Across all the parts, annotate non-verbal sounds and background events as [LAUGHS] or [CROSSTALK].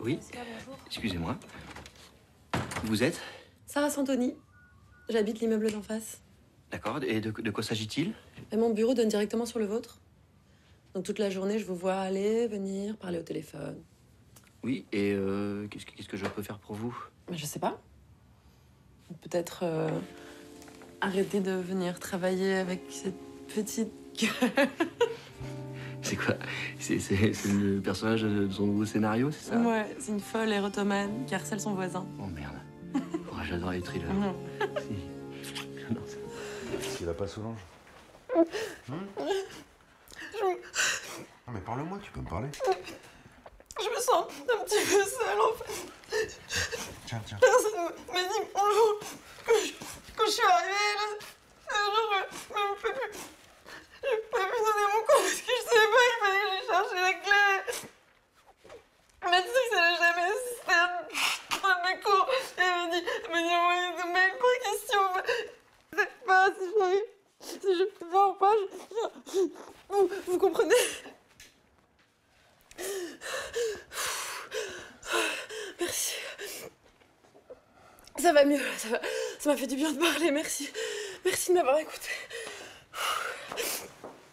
Oui. Excusez-moi. Vous êtes? Sarah Santoni. J'habite l'immeuble d'en face. D'accord. Et de, de quoi s'agit-il? Mon bureau donne directement sur le vôtre. Donc toute la journée, je vous vois aller, venir, parler au téléphone. Oui. Et euh, qu'est-ce que qu'est-ce que je peux faire pour vous? Mais je sais pas. Peut-être euh, arrêter de venir travailler avec cette petite gueule. [LAUGHS] C'est quoi C'est c'est- c'est le personnage de son nouveau scénario, c'est ça? Ouais, c'est une folle érotomane qui harcèle son voisin. Oh merde. Oh, J'adore les thrillers. Si. Non, [LAUGHS] Il va pas Solange Hmm Non mais parle-moi, tu peux me parler. Je me sens un petit peu seule en fait. Tiens, tiens. Personne m'a dit bonjour quand je, quand je suis arrivée. Là, un jour, je ne peux plus. Je peux plus donner mon compte parce que je savais pas qu'il fallait que j'aille chercher la clé. Mais tu sais que ça n'a jamais assisté à un de mes cours. Et elle m'a dit, elle m'a dit envoyer des mails par question. Je sais pas si j'arrive. Si je peux pas ou pas. je- Vous, vous comprenez Merci. Ça va mieux, ça va- ça m'a fait du bien de parler, merci. Merci de m'avoir écouté.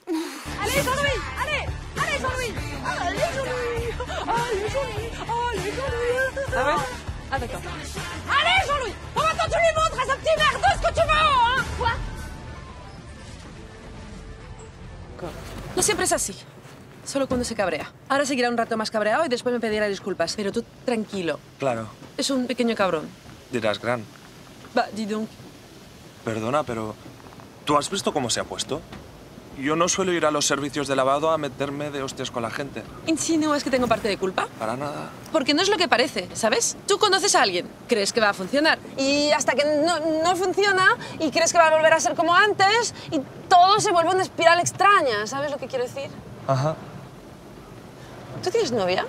Allez, Jean-Louis Allez Allez, Jean-Louis Allez, Jean-Louis Allez, Jean-Louis Allez, Jean-Louis Ah ouais Ah d'accord. Allez, Jean-Louis On va quand tu lui montres à No siempre es así. Solo cuando se cabrea. Ahora seguirá un rato más cabreado y después me pedirá disculpas. Pero tú tranquilo. Claro, Es un pequeño cabrón. dirás gran. Va, dis donc. Perdona, pero ¿tú has visto cómo se ha puesto? Yo no suelo ir a los servicios de lavado a meterme de hostias con la gente. ¿Insinúas que tengo parte de culpa? Para nada. Porque no es lo que parece, ¿sabes? Tú conoces a alguien, crees que va a funcionar. Y hasta que no, no funciona y crees que va a volver a ser como antes y todo se vuelve una espiral extraña, ¿sabes lo que quiero decir? Ajá. ¿Tú tienes novia?